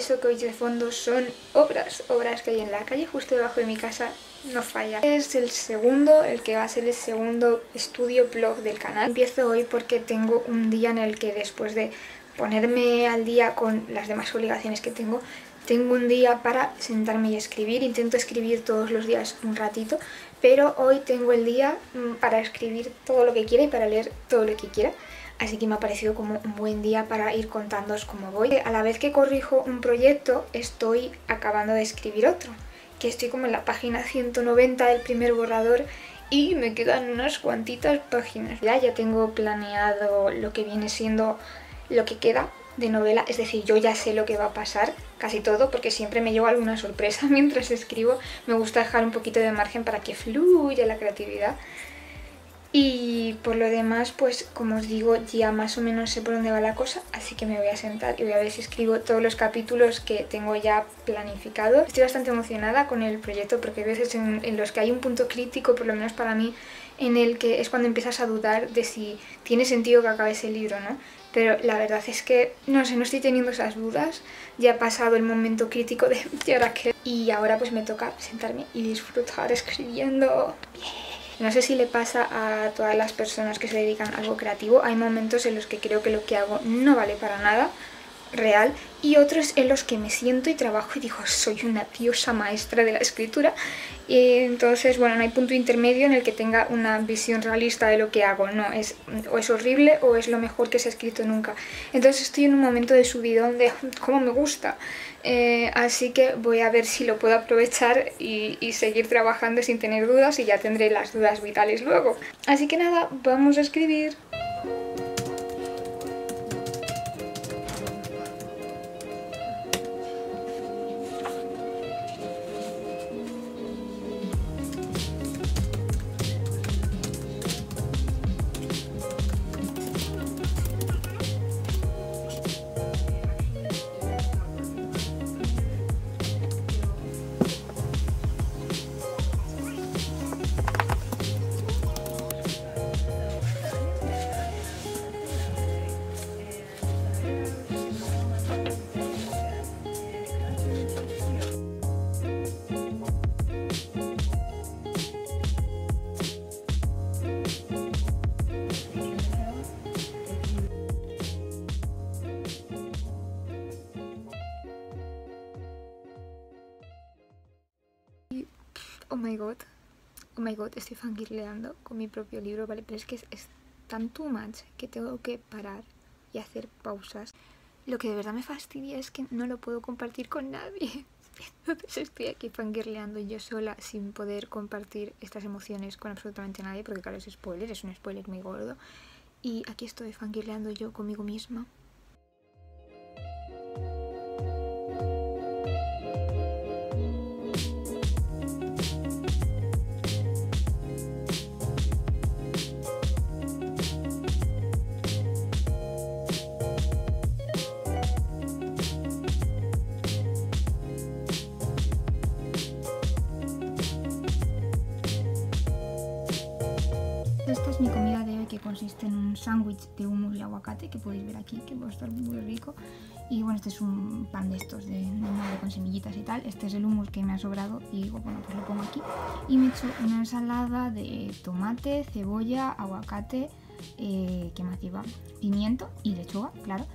Eso que oís de fondo son obras, obras que hay en la calle justo debajo de mi casa. No falla. Es el segundo, el que va a ser el segundo estudio blog del canal. Empiezo hoy porque tengo un día en el que después de ponerme al día con las demás obligaciones que tengo, tengo un día para sentarme y escribir. Intento escribir todos los días un ratito, pero hoy tengo el día mm, para escribir todo lo que quiera y para leer todo lo que quiera. Así que me ha parecido como un buen día para ir contándoos cómo voy. A la vez que corrijo un proyecto, estoy acabando de escribir otro. Que estoy como en la página 190 del primer borrador y me quedan unas cuantitas páginas. Ya, ya tengo planeado lo que viene siendo lo que queda de novela, es decir, yo ya sé lo que va a pasar, casi todo, porque siempre me llevo alguna sorpresa mientras escribo. Me gusta dejar un poquito de margen para que fluya la creatividad. Y por lo demás, pues como os digo, ya más o menos sé por dónde va la cosa, así que me voy a sentar y voy a ver si escribo todos los capítulos que tengo ya planificados. Estoy bastante emocionada con el proyecto porque hay veces en, los que hay un punto crítico, por lo menos para mí, en el que es cuando empiezas a dudar de si tiene sentido que acabe ese libro, ¿no? Pero la verdad es que, no sé, no estoy teniendo esas dudas. Ya ha pasado el momento crítico de ¿y ahora qué? Y ahora pues me toca sentarme y disfrutar escribiendo. No sé si le pasa a todas las personas que se dedican a algo creativo. Hay momentos en los que creo que lo que hago no vale para nada real y otros en los que me siento y trabajo y digo soy una diosa maestra de la escritura y entonces bueno no hay punto intermedio en el que tenga una visión realista de lo que hago no es o es horrible o es lo mejor que se ha escrito nunca. Entonces estoy en un momento de subidón de cómo me gusta eh, así que voy a ver si lo puedo aprovechar y, y seguir trabajando sin tener dudas y ya tendré las dudas vitales luego. Así que nada vamos a escribir my god, oh my god, estoy fangirleando con mi propio libro, ¿vale? Pero es que es, tan too much que tengo que parar y hacer pausas. Lo que de verdad me fastidia es que no lo puedo compartir con nadie. Entonces estoy aquí fangirleando yo sola sin poder compartir estas emociones con absolutamente nadie, porque claro, es spoiler, es un spoiler muy gordo. Y aquí estoy fangirleando yo conmigo misma. Consiste en un sándwich de hummus y aguacate que podéis ver aquí, que va a estar muy rico. Y bueno, este es un pan de estos de, de con semillitas y tal. Este es el hummus que me ha sobrado y digo, bueno, pues lo pongo aquí. Y me he hecho una ensalada de tomate, cebolla, aguacate, eh, ¿qué más lleva? Pimiento y lechuga, claro.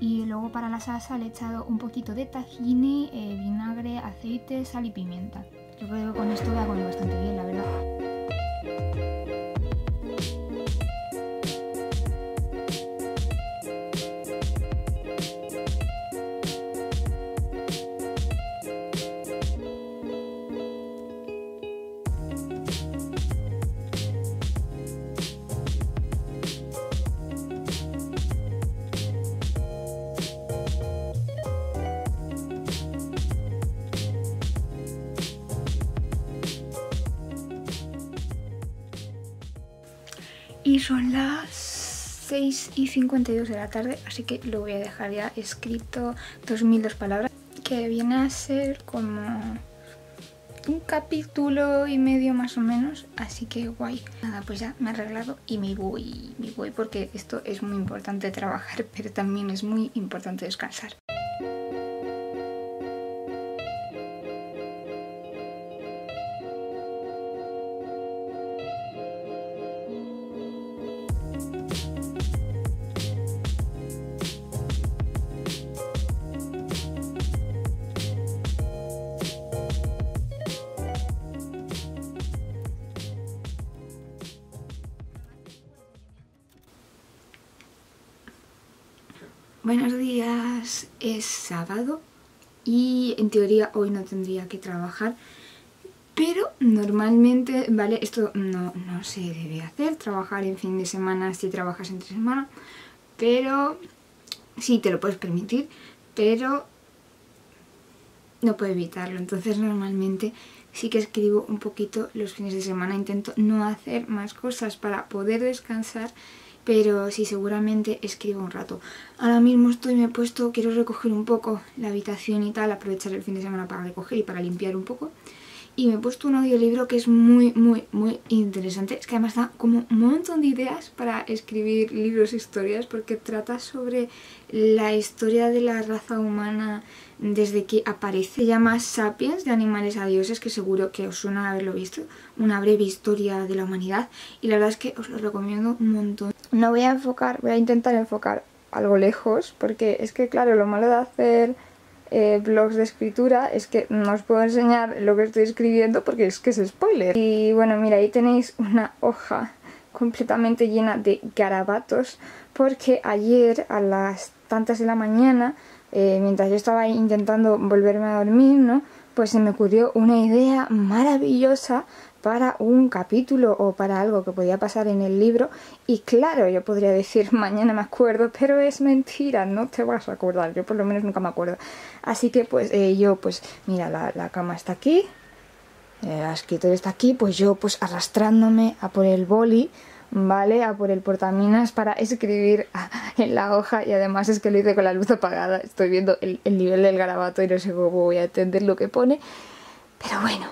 Y luego para la salsa le he echado un poquito de tahini, eh, vinagre, aceite, sal y pimienta. Yo creo que con esto voy a comer bastante bien, la verdad. Y son las 6 y 52 de la tarde, así que lo voy a dejar ya escrito 2002 palabras, que viene a ser como un capítulo y medio más o menos, así que guay. Nada, pues ya me he arreglado y me voy, me voy porque esto es muy importante trabajar, pero también es muy importante descansar. Buenos días, es sábado y en teoría hoy no tendría que trabajar, pero normalmente, ¿vale? Esto no, no se debe hacer, trabajar en fin de semana si trabajas entre semana, pero sí te lo puedes permitir, pero no puedo evitarlo, entonces normalmente sí que escribo un poquito los fines de semana, intento no hacer más cosas para poder descansar pero sí, seguramente escribo un rato. Ahora mismo estoy, me he puesto, quiero recoger un poco la habitación y tal, aprovechar el fin de semana para recoger y para limpiar un poco. Y me he puesto un audiolibro que es muy, muy, muy interesante. Es que además da como un montón de ideas para escribir libros e historias porque trata sobre la historia de la raza humana desde que aparece. Se llama Sapiens, de animales a dioses, que seguro que os suena haberlo visto. Una breve historia de la humanidad. Y la verdad es que os lo recomiendo un montón. No voy a enfocar, voy a intentar enfocar algo lejos, porque es que claro, lo malo de hacer eh, blogs de escritura es que no os puedo enseñar lo que estoy escribiendo porque es que es spoiler. Y bueno, mira, ahí tenéis una hoja completamente llena de garabatos porque ayer a las tantas de la mañana, eh, mientras yo estaba intentando volverme a dormir, ¿no? Pues se me ocurrió una idea maravillosa para un capítulo o para algo que podía pasar en el libro y claro, yo podría decir mañana me acuerdo, pero es mentira, no te vas a acordar, yo por lo menos nunca me acuerdo. Así que pues eh, yo pues mira, la, cama está aquí, el escritorio está aquí, pues yo pues arrastrándome a por el boli, ¿vale? A por el portaminas para escribir en la hoja y además es que lo hice con la luz apagada, estoy viendo el, el nivel del garabato y no sé cómo voy a entender lo que pone, pero bueno.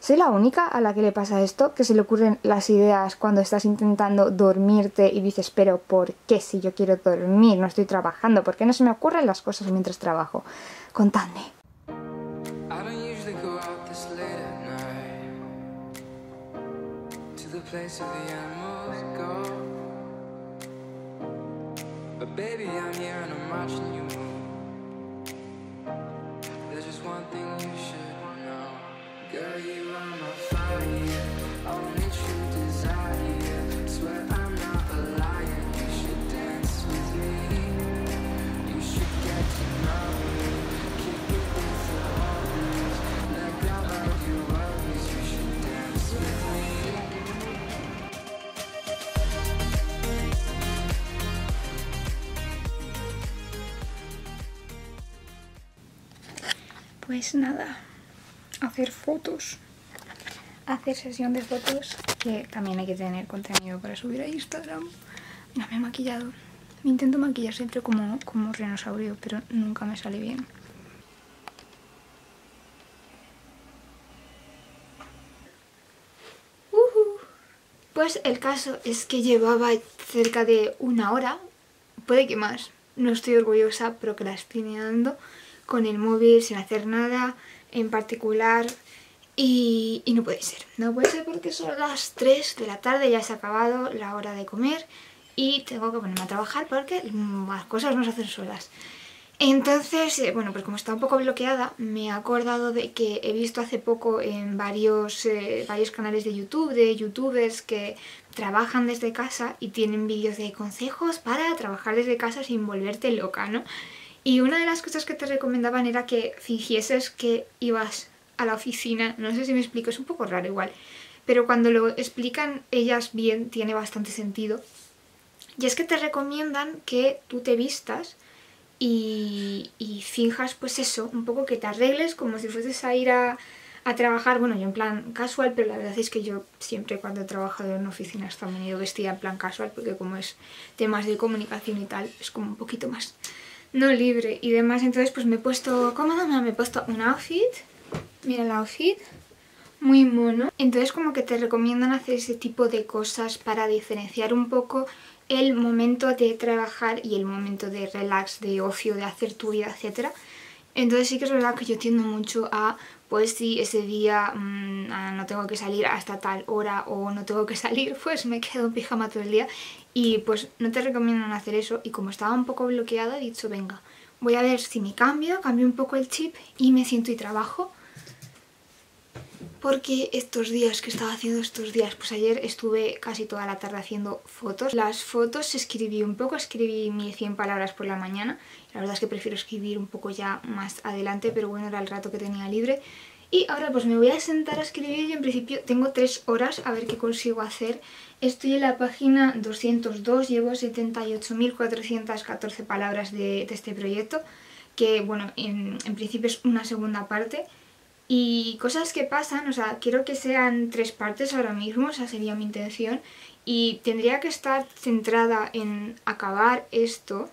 ¿Soy la única a la que le pasa esto? Que se le ocurren las ideas cuando estás intentando dormirte y dices, pero ¿por qué si yo quiero dormir? No estoy trabajando. ¿Por qué no se me ocurren las cosas mientras trabajo? Contadme. to the place where the animals go. But baby, I'm here and I'm watching you move. There's just one thing you should know, girl. You Pues nada. hacer fotos, hacer sesión de fotos, que también hay que tener contenido para subir a Instagram. No me he maquillado. Me intento maquillar siempre como, como renosaurio, pero nunca me sale bien. Pues el caso es que llevaba cerca de una hora, puede que más, no estoy orgullosa, procrastinando con el móvil sin hacer nada, en particular y, no puede ser. No puede ser porque son las 3 de la tarde, ya se ha acabado la hora de comer y tengo que ponerme a trabajar porque las cosas no se hacen solas. Entonces, eh, bueno, pues como está un poco bloqueada, me he acordado de que he visto hace poco en varios, eh, varios canales de YouTube, de youtubers que trabajan desde casa y tienen vídeos de consejos para trabajar desde casa sin volverte loca, ¿no? Y una de las cosas que te recomendaban era que fingieses que ibas a la oficina, no sé si me explico, es un poco raro igual, pero cuando lo explican ellas bien tiene bastante sentido. Y es que te recomiendan que tú te vistas y, finjas pues eso, un poco que te arregles como si fueses a ir a, a trabajar, bueno yo en plan casual, pero la verdad es que yo siempre cuando he trabajado en oficinas también he ido vestida en plan casual porque como es temas de comunicación y tal, es como un poquito más no libre y demás. Entonces pues me he puesto cómoda, me he puesto un outfit. Mira el outfit. muy mono. Entonces como que te recomiendan hacer ese tipo de cosas para diferenciar un poco el momento de trabajar y el momento de relax, de ocio, de hacer tu vida, etc. Entonces sí que es verdad que yo tiendo mucho a, pues si ese día mm, no tengo que salir hasta tal hora o no tengo que salir, pues me quedo en pijama todo el día. Y pues no te recomiendan hacer eso. Y como estaba un poco bloqueada he dicho venga, voy a ver si me cambio, cambio un poco el chip y me siento y trabajo porque estos días que estaba haciendo estos días, pues ayer estuve casi toda la tarde haciendo fotos. Las fotos escribí un poco, escribí mis 100 palabras por la mañana. La verdad es que prefiero escribir un poco ya más adelante, pero bueno, era el rato que tenía libre. Y ahora pues me voy a sentar a escribir y en principio tengo 3 horas a ver qué consigo hacer. Estoy en la página 202, llevo 78.414 palabras de, este proyecto, que bueno, en, en principio es una segunda parte. Y cosas que pasan, o sea, quiero que sean tres partes ahora mismo, esa sería mi intención. Y tendría que estar centrada en acabar esto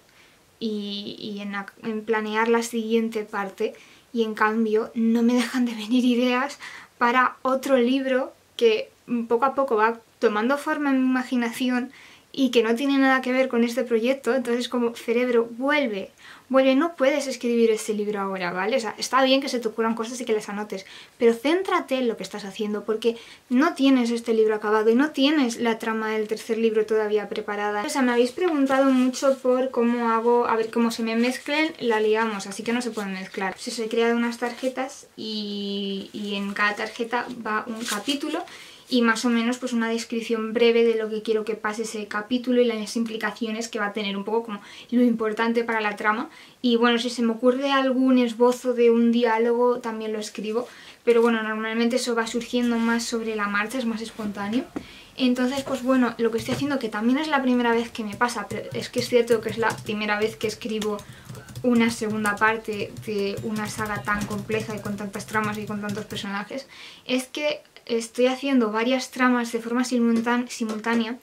y, en, en planear la siguiente parte. Y en cambio no me dejan de venir ideas para otro libro que poco a poco va tomando forma en mi imaginación y que no tiene nada que ver con este proyecto, entonces como cerebro vuelve, vuelve, no puedes escribir este libro ahora, ¿vale? O sea, está bien que se te ocurran cosas y que las anotes, pero céntrate en lo que estás haciendo porque no tienes este libro acabado y no tienes la trama del tercer libro todavía preparada. O sea, me habéis preguntado mucho por cómo hago, a ver cómo se me mezclen, la liamos, así que no se pueden mezclar. Se he creado unas tarjetas y, y en cada tarjeta va un capítulo y más o menos pues una descripción breve de lo que quiero que pase ese capítulo y las implicaciones que va a tener un poco como lo importante para la trama. Y bueno si se me ocurre algún esbozo de un diálogo también lo escribo. Pero bueno normalmente eso va surgiendo más sobre la marcha es más espontáneo. Entonces pues bueno lo que estoy haciendo que también es la primera vez que me pasa pero es que es cierto que es la primera vez que escribo una segunda parte de una saga tan compleja y con tantas tramas y con tantos personajes es que estoy haciendo varias tramas de forma simultánea,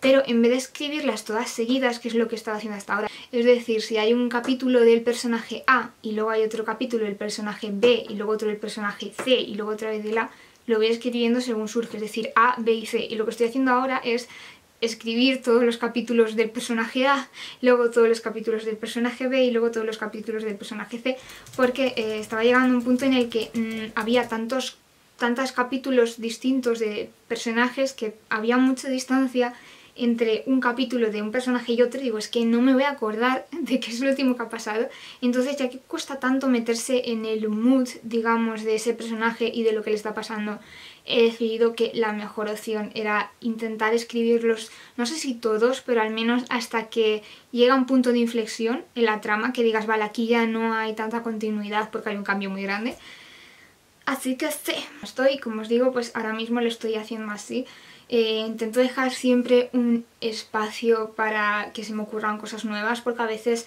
pero en vez de escribirlas todas seguidas, que es lo que he estado haciendo hasta ahora, es decir, si hay un capítulo del personaje A y luego hay otro capítulo del personaje B y luego otro del personaje C y luego otra vez del A, lo voy escribiendo según surge, es decir, A, B y C. Y lo que estoy haciendo ahora es escribir todos los capítulos del personaje A, luego todos los capítulos del personaje B y luego todos los capítulos del personaje C, porque eh, estaba llegando a un punto en el que mm, había tantos tantos capítulos distintos de personajes que había mucha distancia entre un capítulo de un personaje y otro, digo, es que no me voy a acordar de qué es lo último que ha pasado. Entonces, ya que cuesta tanto meterse en el mood, digamos, de ese personaje y de lo que le está pasando, he decidido que la mejor opción era intentar escribirlos, no sé si todos, pero al menos hasta que llega un punto de inflexión en la trama, que digas, vale, aquí ya no hay tanta continuidad porque hay un cambio muy grande. Así que estoy, como os digo, pues ahora mismo lo estoy haciendo así. Eh, intento dejar siempre un espacio para que se me ocurran cosas nuevas porque a veces,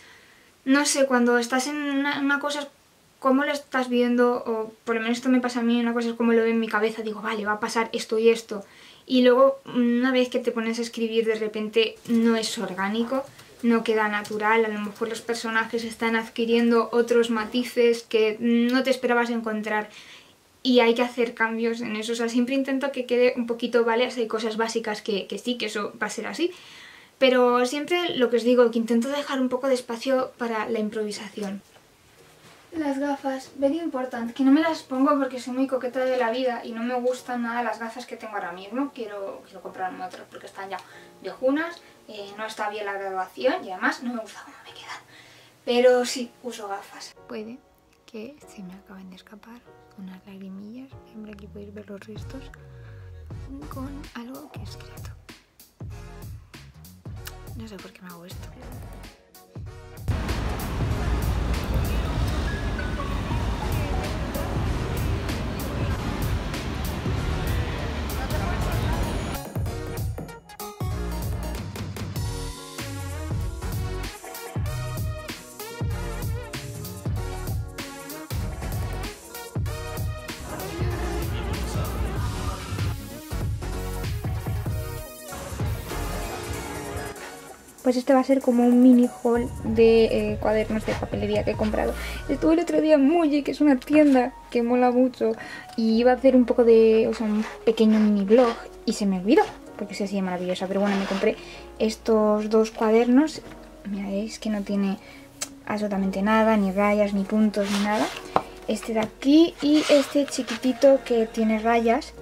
no sé, cuando estás en una, cosa cómo lo estás viendo, o por lo menos esto me pasa a mí, una cosa es como lo veo en mi cabeza, digo, vale, va a pasar esto y esto. Y luego, una vez que te pones a escribir, de repente no es orgánico, no queda natural, a lo mejor los personajes están adquiriendo otros matices que no te esperabas encontrar y hay que hacer cambios en eso. O sea, siempre intento que quede un poquito, ¿vale? hay cosas básicas que, sí, que eso va a ser así. Pero siempre lo que os digo, que intento dejar un poco de espacio para la improvisación. Las gafas, very important, que no me las pongo porque soy muy coqueta de la vida y no me gustan nada las gafas que tengo ahora mismo. Quiero, quiero comprarme otras porque están ya viejunas, eh, no está bien la graduación y además no me gusta cómo me quedan. Pero sí, uso gafas. Puede que se me acaben de escapar unas lagrimillas, siempre aquí podéis ver los restos, con algo que he escrito. No sé por qué me hago esto. Pues este va a ser como un mini haul de eh, cuadernos de papelería que he comprado. Estuve el otro día en Muji, que es una tienda que mola mucho, y iba a hacer un poco de, o sea, un pequeño mini blog y se me olvidó, porque es así de maravillosa. Pero bueno, me compré estos dos cuadernos, mira, es que no tiene absolutamente nada, ni rayas, ni puntos, ni nada. Este de aquí y este chiquitito que tiene rayas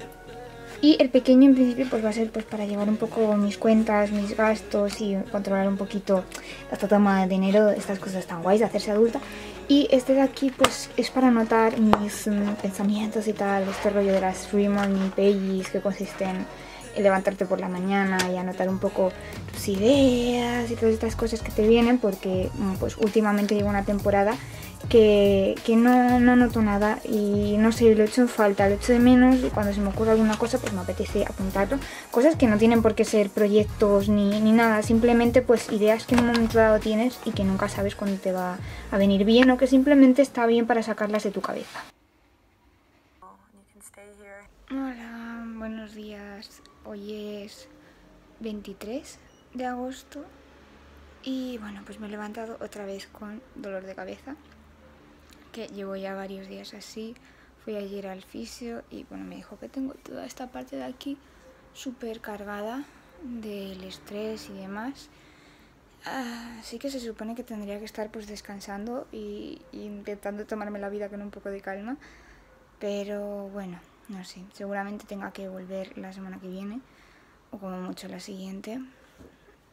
y el pequeño en principio pues va a ser pues para llevar un poco mis cuentas, mis gastos y controlar un poquito la toma de dinero, estas cosas tan guays de hacerse adulta. Y este de aquí pues es para anotar mis mm, pensamientos y tal, este rollo de las free morning pages que consisten en levantarte por la mañana y anotar un poco tus ideas y todas estas cosas que te vienen porque mm, pues últimamente llevo una temporada que, no, no, noto nada y no sé, lo echo en falta, lo echo de menos y cuando se me ocurre alguna cosa pues me apetece apuntarlo. Cosas que no tienen por qué ser proyectos ni, ni nada, simplemente pues ideas que en un momento dado tienes y que nunca sabes cuándo te va a venir bien o que simplemente está bien para sacarlas de tu cabeza. Hola, buenos días. Hoy es 23 de agosto y bueno, pues me he levantado otra vez con dolor de cabeza llevo ya varios días así. Fui ayer al fisio y bueno, me dijo que tengo toda esta parte de aquí súper cargada del estrés y demás. Así que se supone que tendría que estar pues descansando y, intentando tomarme la vida con un poco de calma. Pero bueno, no sé, seguramente tenga que volver la semana que viene o como mucho la siguiente.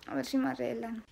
A ver si me arreglan.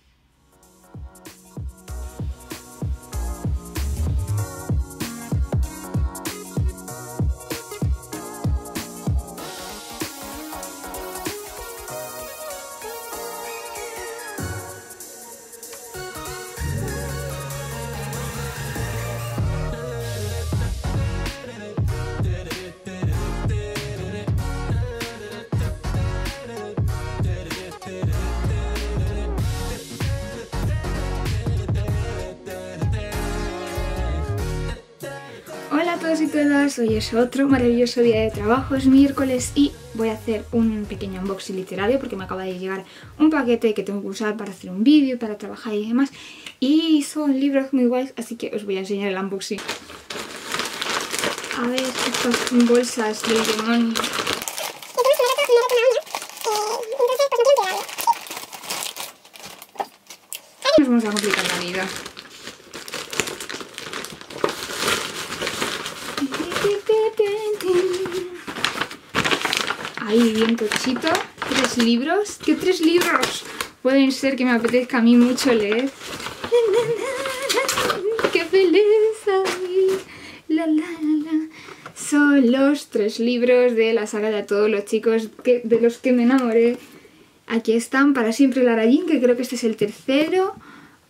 Y todas, hoy es otro maravilloso día de trabajo, es miércoles y voy a hacer un pequeño unboxing literario porque me acaba de llegar un paquete que tengo que usar para hacer un vídeo, para trabajar y demás y son libros muy guays, así que os voy a enseñar el unboxing. A ver, estas bolsas del demonio. Nos vamos a complicar la vida. Ahí, bien tochito. Tres libros. ¿Qué tres libros? Pueden ser que me apetezca a mí mucho leer. ¡Qué la. Son los tres libros de la saga de todos los chicos de los que me enamoré. Aquí están, Para siempre Larayín, que creo que este es el tercero.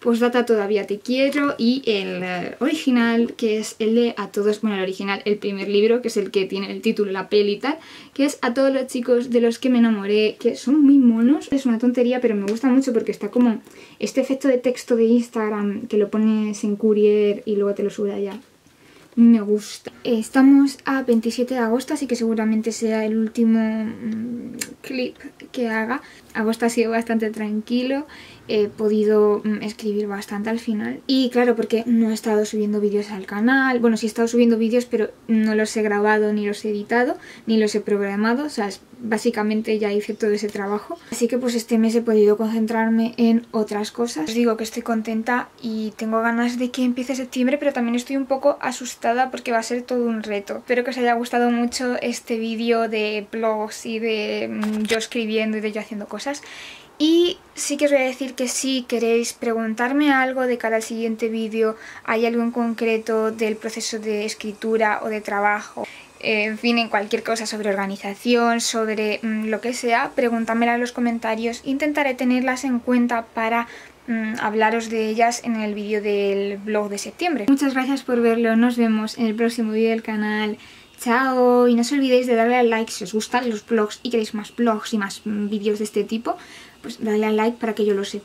Postdata Todavía Te Quiero y el eh, original, que es el de A Todos, bueno, el original, el primer libro, que es el que tiene el título, la peli y tal, que es A Todos los chicos de los que me enamoré, que son muy monos. Es una tontería, pero me gusta mucho porque está como este efecto de texto de Instagram que lo pones en courier y luego te lo sube allá. Me gusta. Estamos a 27 de agosto, así que seguramente sea el último mm, clip que haga. Agosto ha sido bastante tranquilo he podido mm, escribir bastante al final. Y claro, porque no he estado subiendo vídeos al canal. Bueno, sí he estado subiendo vídeos, pero no los he grabado, ni los he editado, ni los he programado. O sea, básicamente ya hice todo ese trabajo. Así que pues este mes he podido concentrarme en otras cosas. Os digo que estoy contenta y tengo ganas de que empiece septiembre, pero también estoy un poco asustada porque va a ser todo un reto. Espero que os haya gustado mucho este vídeo de blogs y de mm, yo escribiendo y de yo haciendo cosas. Y sí que os voy a decir que si queréis preguntarme algo de cara al siguiente vídeo, hay algo en concreto del proceso de escritura o de trabajo, eh, en fin, en cualquier cosa sobre organización, sobre mm, lo que sea, pregúntamela en los comentarios. Intentaré tenerlas en cuenta para mm, hablaros de ellas en el vídeo del blog de septiembre. Muchas gracias por verlo, nos vemos en el próximo vídeo del canal. Chao, y no os olvidéis de darle al like si os gustan los blogs y queréis más blogs y más mm, vídeos de este tipo pues dale al like para que yo lo sepa.